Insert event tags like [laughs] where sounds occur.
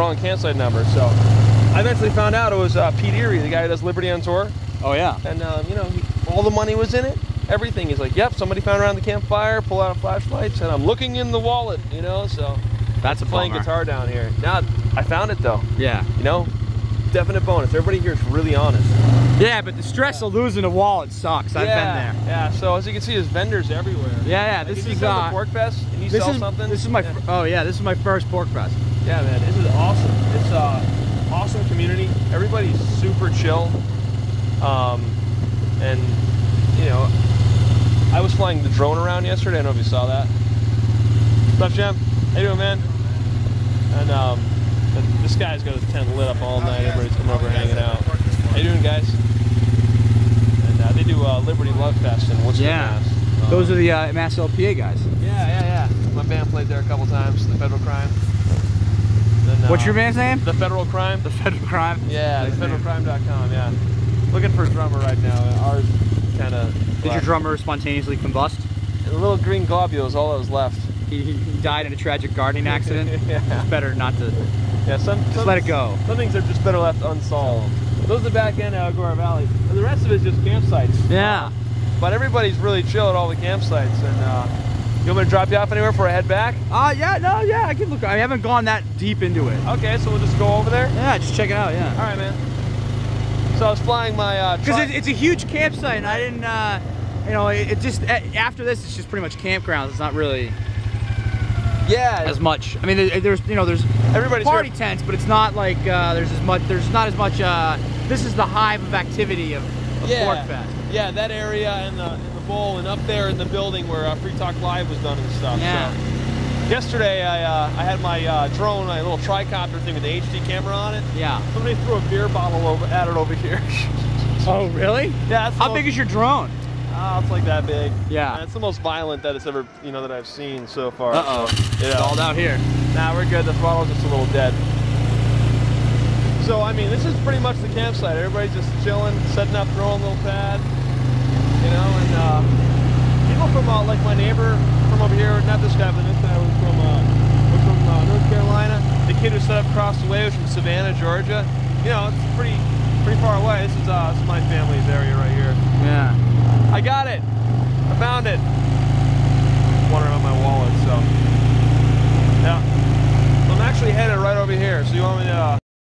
wrong campsite number. So I eventually found out it was uh, Pete Eyre, the guy who does Liberty on Tour. Oh yeah. And um, you know, he, all the money was in it. Everything. He's like, yep, somebody found around the campfire, pull out flashlights, and I'm looking in the wallet, you know, so That's a playing bummer. guitar down here. Now I found it though. Yeah. You know, definite bonus. Everybody here is really honest. Yeah, but the stress of losing a wallet sucks. I've yeah, been there. Yeah. So as you can see, there's vendors everywhere. Yeah, yeah. Like, This is uh, PorcFest and you this sell is something. this is my yeah. oh yeah this is my first PorcFest. Yeah, man, this is awesome. It's uh awesome community. Everybody's super chill. Um, and you know, I was flying the drone around yesterday. I don't know if you saw that. What's up, Jim? How you doing, man? And um, this guy's got his tent lit up all night. Everybody's coming over hanging out. How you doing, guys? And uh, they do uh, Liberty Love Fest in Worcester, Yeah. Mass. Um, Those are the uh, Mass LPA guys. yeah, yeah, yeah. My band played there a couple times. The Federal Crime. What's your band's name? The Federal Crime. The Federal Crime. Yeah, federalcrime.com, yeah. Looking for a drummer right now. Ours kind of. Did your drummer spontaneously combust? The little green globule is all that was left. He, he died in a tragic gardening accident. [laughs] Yeah. It's better not to Yeah, some, just some, let it go. Some things are just better left unsolved. Those are the back end of Agora Valley. And the rest of it is just campsites. Yeah. But everybody's really chill at all the campsites. And uh, you want me to drop you off anywhere before I head back? Uh yeah no yeah I can look. I haven't gone that deep into it. Okay, so we'll just go over there. Yeah, just check it out. Yeah. All right, man. So I was flying my. uh, Because tri- it, it's a huge campsite, and I didn't, uh, you know, it, it just after this, it's just pretty much campgrounds. It's not really yeah, as much. I mean, there's, you know, there's everybody's party here. tents, but it's not like uh, there's as much. There's not as much. Uh, this is the hive of activity of yeah. PorcFest. Yeah, that area and the, and the bowl and up there in the building where uh, Free Talk Live was done and stuff. Yeah. So. Yesterday, I, uh, I had my uh, drone, my little tricopter thing with the HD camera on it. Yeah. Somebody threw a beer bottle over at it over here. [laughs] Oh, really? yeah, that's How big is your drone? Oh, it's like that big. Yeah. And it's the most violent that it's ever, you know, that I've seen so far. Uh oh. So, you know. Stalled out here. Nah, we're good. The throttle's just a little dead. I mean, this is pretty much the campsite. Everybody's just chilling, setting up, throwing a little pad, you know, and uh, people from, uh, like my neighbor from over here, not this guy, but this guy was from, uh, was from uh, North Carolina. The kid who set up across the way was from Savannah, Georgia. You know, it's pretty, pretty far away. This is, uh, this is my family's area right here. Yeah. I got it. I found it. Wondering on my wallet, so. Yeah. So I'm actually headed right over here. So you want me to uh,